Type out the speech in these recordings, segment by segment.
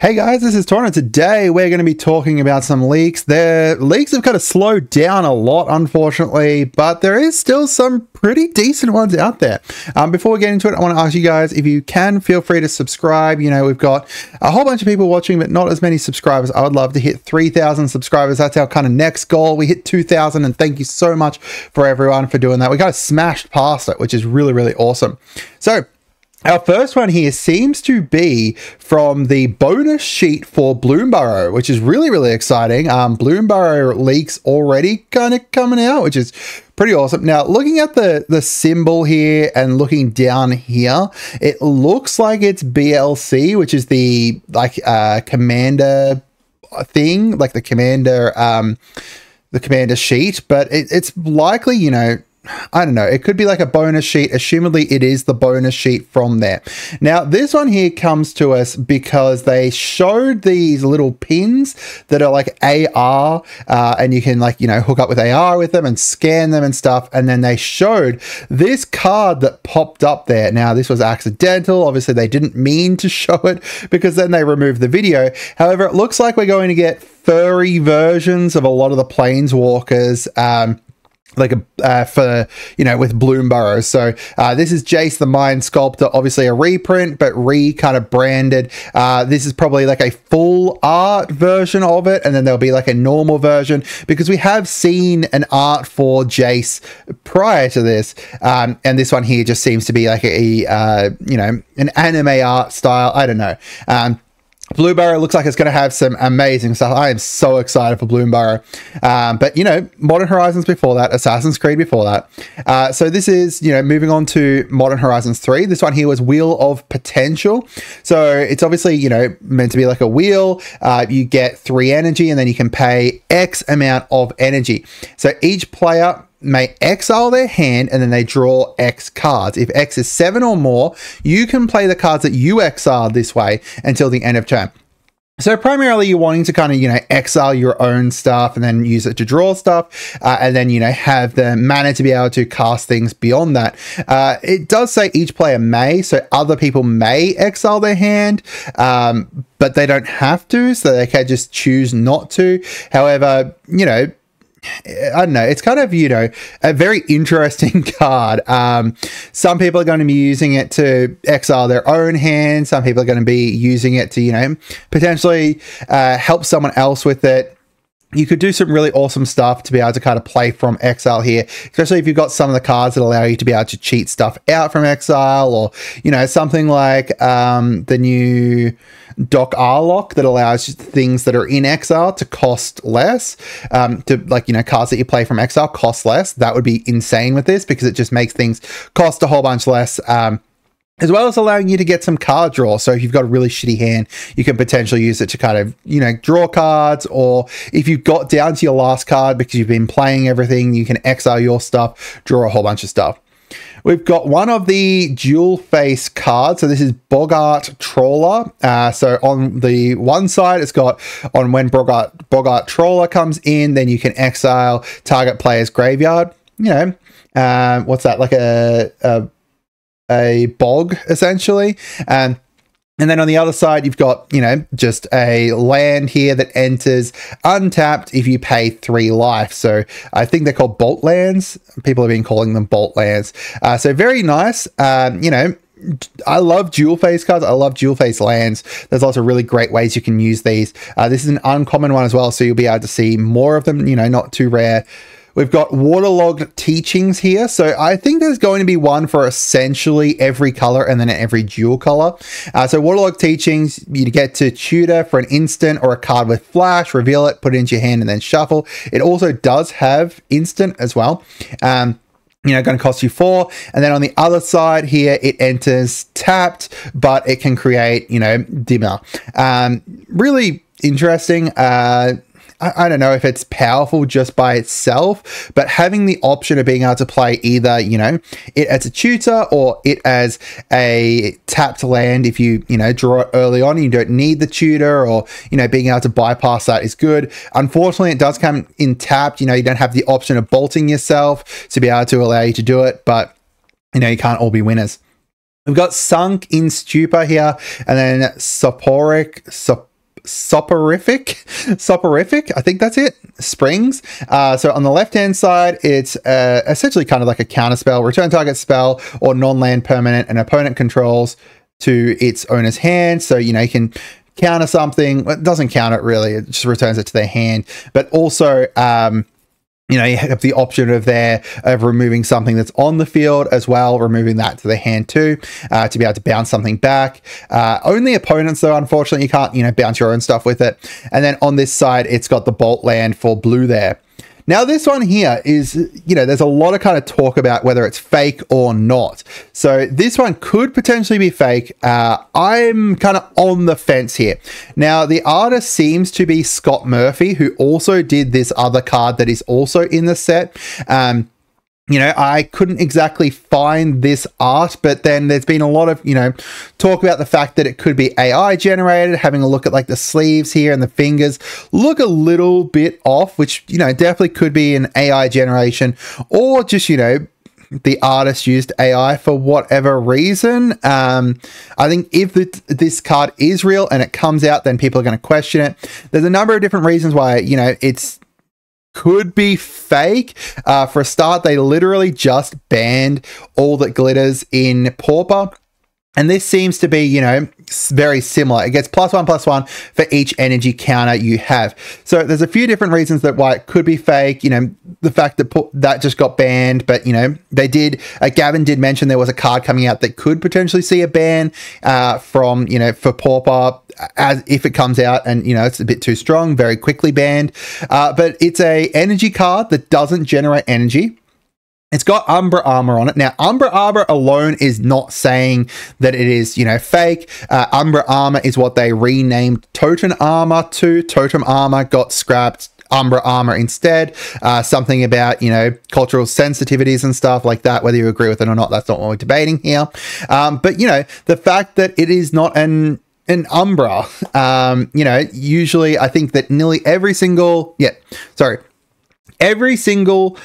Hey guys, this is Tauna. Today we're going to be talking about some leaks. The leaks have kind of slowed down a lot, unfortunately, but there is still some pretty decent ones out there. Um, before we get into it, I want to ask you guys if you can, feel free to subscribe. You know, we've got a whole bunch of people watching, but not as many subscribers. I would love to hit 3,000 subscribers. That's our kind of next goal. We hit 2,000, and thank you so much for everyone for doing that. We kind of smashed past it, which is really, really awesome. So, our first one here seems to be from the bonus sheet for Bloomburrow, which is really, really exciting. Um, Bloomburrow leaks already kind of coming out, which is pretty awesome. Now, looking at the, the symbol here and looking down here, it looks like it's BLC, which is the like uh, commander thing, like the commander, um, the commander sheet, but it, it's likely, you know, I don't know. It could be like a bonus sheet. Assumedly, it is the bonus sheet from there. Now, this one here comes to us because they showed these little pins that are like AR, uh, and you can like, you know, hook up with AR with them and scan them and stuff. And then they showed this card that popped up there. Now, this was accidental. Obviously, they didn't mean to show it because then they removed the video. However, it looks like we're going to get furry versions of a lot of the planeswalkers. Um, like a uh, for you know with Bloomburrow. So uh, this is Jace the Mind Sculptor, obviously a reprint, but re kind of branded. Uh, this is probably like a full art version of it, and then there'll be like a normal version because we have seen an art for Jace prior to this, um, and this one here just seems to be like a uh, you know an anime art style. I don't know. Um, Bloomburrow looks like it's going to have some amazing stuff. I am so excited for Bloomburrow. Um, but, you know, Modern Horizons before that, Assassin's Creed before that. Uh, so this is, you know, moving on to Modern Horizons 3. This one here was Wheel of Potential. So it's obviously, you know, meant to be like a wheel. Uh, you get three energy and then you can pay X amount of energy. So each player may exile their hand and then they draw X cards. If X is seven or more, you can play the cards that you exiled this way until the end of turn. So primarily you're wanting to kind of, you know, exile your own stuff and then use it to draw stuff uh, and then, you know, have the mana to be able to cast things beyond that. Uh, it does say each player may, so other people may exile their hand, um, but they don't have to, so they can just choose not to. However, you know, I don't know. It's kind of, you know, a very interesting card. Um, some people are going to be using it to exile their own hand. Some people are going to be using it to, you know, potentially uh, help someone else with it you could do some really awesome stuff to be able to kind of play from exile here, especially if you've got some of the cards that allow you to be able to cheat stuff out from exile or, you know, something like um, the new Doc Aurlock that allows things that are in exile to cost less, um, to like, you know, cards that you play from exile cost less. That would be insane with this because it just makes things cost a whole bunch less. Um, as well as allowing you to get some card draw. So if you've got a really shitty hand, you can potentially use it to kind of, you know, draw cards. Or if you've got down to your last card because you've been playing everything, you can exile your stuff, draw a whole bunch of stuff. We've got one of the dual face cards. So this is Boggart Trawler. Uh, so on the one side, it's got on when Boggart, Boggart Trawler comes in, then you can exile target player's graveyard. You know, um, what's that? Like a, a a bog essentially. and and then on the other side, you've got, you know, just a land here that enters untapped if you pay three life. So I think they're called bolt lands. People have been calling them bolt lands. Uh, so very nice. Um, you know, I love dual face cards. I love dual face lands. There's lots of really great ways you can use these. Uh, this is an uncommon one as well, so you'll be able to see more of them. You know, not too rare. We've got waterlogged teachings here. So I think there's going to be one for essentially every color and then every dual color. Uh, so waterlogged teachings, you get to tutor for an instant or a card with flash, reveal it, put it into your hand and then shuffle. It also does have instant as well. Um, you know, going to cost you four. And then on the other side here, it enters tapped, but it can create, you know, Dimir. Um, really interesting. Uh, I, I don't know if it's powerful just by itself, but having the option of being able to play either, you know, it as a tutor or it as a tapped land if you, you know, draw it early on, you don't need the tutor or, you know, being able to bypass that is good. Unfortunately, it does come in tapped, you know, you don't have the option of bolting yourself to be able to allow you to do it, but, you know, you can't all be winners. We've got Sunk in Stupor here, and then Soporic, Sop soporific, soporific. I think that's it. Springs. Uh, so on the left hand side, it's uh, essentially kind of like a counter spell, return target spell, or non land permanent an opponent controls to its owner's hand. So you know you can counter something. It doesn't count it really. It just returns it to their hand. But also. Um, you know, you have the option of there of removing something that's on the field as well, removing that to the hand too, uh, to be able to bounce something back. Uh, only opponents though, unfortunately, you can't, you know, bounce your own stuff with it. And then on this side, it's got the bolt land for blue there. Now, this one here is, you know, there's a lot of kind of talk about whether it's fake or not. So this one could potentially be fake. Uh, I'm kind of on the fence here. Now, the artist seems to be Scott Murphy, who also did this other card that is also in the set. Um, you know, I couldn't exactly find this art, but then there's been a lot of, you know, talk about the fact that it could be AI generated, having a look at like the sleeves here and the fingers look a little bit off, which, you know, definitely could be an AI generation or just, you know, the artist used AI for whatever reason. Um, I think if this card is real and it comes out, then people are going to question it. There's a number of different reasons why, you know, it's could be fake. Uh, for a start, they literally just banned all that glitters in Pauper. And this seems to be, you know, very similar. It gets plus one, plus one for each energy counter you have. So there's a few different reasons that why it could be fake. You know, the fact that that just got banned, but you know, they did. Uh, Gavin did mention there was a card coming out that could potentially see a ban uh, from, you know, for Pauper as if it comes out and you know it's a bit too strong, very quickly banned. Uh, but it's a energy card that doesn't generate energy. It's got Umbra armor on it. Now, Umbra armor alone is not saying that it is, you know, fake. Uh, Umbra armor is what they renamed Totem armor to. Totem armor got scrapped. Umbra armor instead. Uh, something about, you know, cultural sensitivities and stuff like that. Whether you agree with it or not, that's not what we're debating here. Um, but, you know, the fact that it is not an an Umbra, um, you know, usually I think that nearly every single, yeah, sorry, every single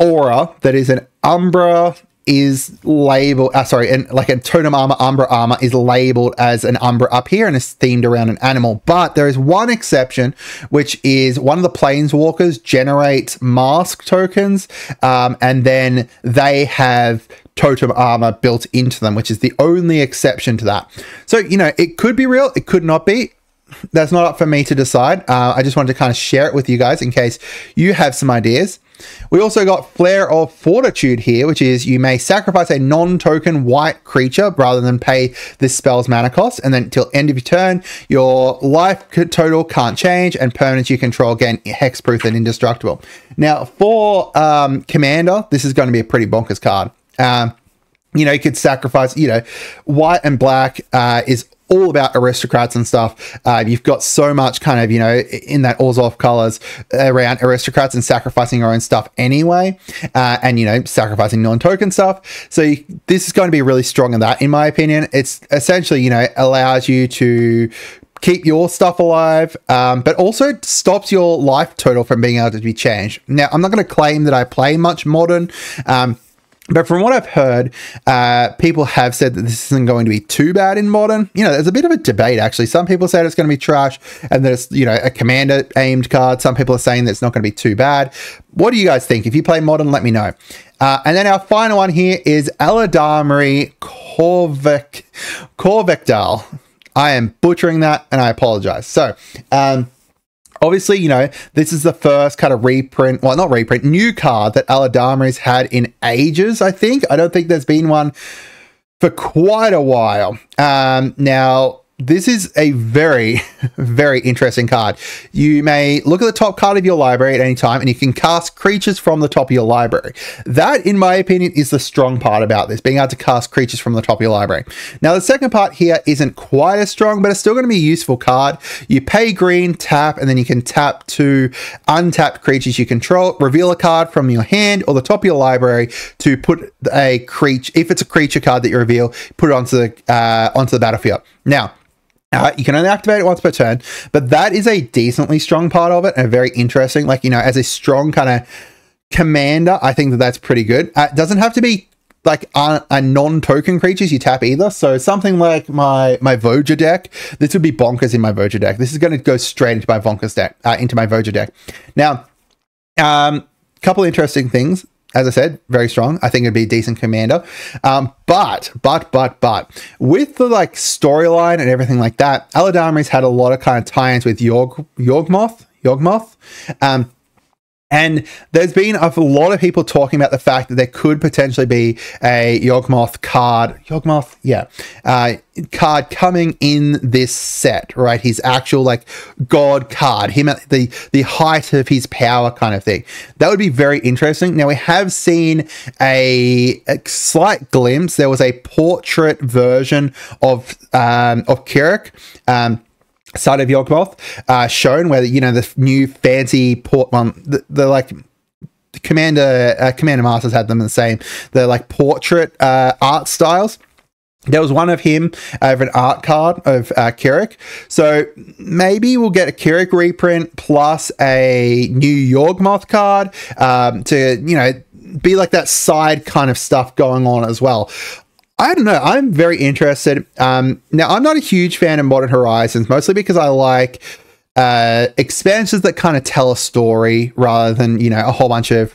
aura that is an Umbra is labeled, uh, sorry, and like a totem armor, Umbra armor is labeled as an Umbra up here and is themed around an animal. But there is one exception, which is one of the planeswalkers generate mask tokens, um, and then they have totem armor built into them, which is the only exception to that. So, you know, it could be real, it could not be that's not up for me to decide. Uh, I just wanted to kind of share it with you guys in case you have some ideas. We also got Flare of Fortitude here, which is you may sacrifice a non-token white creature rather than pay this spell's mana cost, and then until end of your turn, your life total can't change, and permanents you control gain hexproof and indestructible. Now, for um, Commander, this is going to be a pretty bonkers card. Um, you know, you could sacrifice, you know, white and black uh, is all about aristocrats and stuff. Uh, you've got so much kind of, you know, in that Orzhov colors around aristocrats and sacrificing your own stuff anyway, uh, and, you know, sacrificing non token stuff. So you, this is going to be really strong in that, in my opinion. It's essentially, you know, allows you to keep your stuff alive, um, but also stops your life total from being able to be changed. Now, I'm not going to claim that I play much modern. Um, but from what I've heard, uh, people have said that this isn't going to be too bad in modern. You know, there's a bit of a debate actually. Some people said it's going to be trash and there's, you know, a commander aimed card. Some people are saying that it's not going to be too bad. What do you guys think? If you play modern, let me know. Uh, and then our final one here is Eladamri Korvek, Korvecdal. I am butchering that and I apologize. So, um, Obviously, you know, this is the first kind of reprint, well, not reprint, new card that Eladamri's had in ages, I think. I don't think there's been one for quite a while. Um, now, this is a very, very interesting card. You may look at the top card of your library at any time and you can cast creatures from the top of your library. That, in my opinion, is the strong part about this, being able to cast creatures from the top of your library. Now, the second part here isn't quite as strong, but it's still going to be a useful card. You pay green, tap, and then you can tap to untapped creatures you control, reveal a card from your hand or the top of your library to put a creature, if it's a creature card that you reveal, put it onto the, uh, onto the battlefield. Now, uh, you can only activate it once per turn, but that is a decently strong part of it and a very interesting. Like, you know, as a strong kind of commander, I think that that's pretty good. Uh, it doesn't have to be like a, a non-token creatures you tap either. So something like my my Voja deck, this would be bonkers in my Voja deck. This is going to go straight into my bonkers deck, uh, into my Voja deck. Now, um, couple interesting things. As I said, very strong. I think it'd be a decent commander. Um, but, but, but, but, with the like storyline and everything like that, Eladamri's had a lot of kind of tie-ins with Yorg Yawgmoth, Yawgmoth. Um, and there's been a lot of people talking about the fact that there could potentially be a Yawgmoth card, Yawgmoth, yeah, uh, card coming in this set, right? His actual like god card, him at the the height of his power kind of thing. That would be very interesting. Now we have seen a, a slight glimpse. There was a portrait version of um, of Kirik. Um, side of Yawgmoth uh, shown where you know the new fancy port one the, the like commander uh, commander masters had them the same the like portrait uh, art styles there was one of him over an art card of uh, Kirik. So maybe we'll get a Kirik reprint plus a new Yawgmoth card um, to, you know, be like that side kind of stuff going on as well. I don't know. I'm very interested. Um, now, I'm not a huge fan of Modern Horizons, mostly because I like uh, expansions that kind of tell a story rather than, you know, a whole bunch of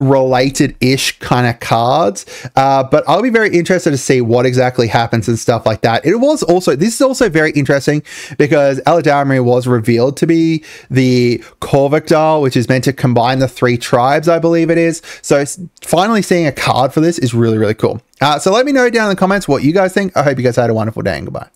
related-ish kind of cards. Uh, but i'll be very interested to see what exactly happens and stuff like that. It was also this is also very interesting because Eladamri was revealed to be the Korvecdal which is meant to combine the three tribes i believe it is. So finally seeing a card for this is really really cool. Uh, so let me know down in the comments what you guys think. I hope you guys had a wonderful day and goodbye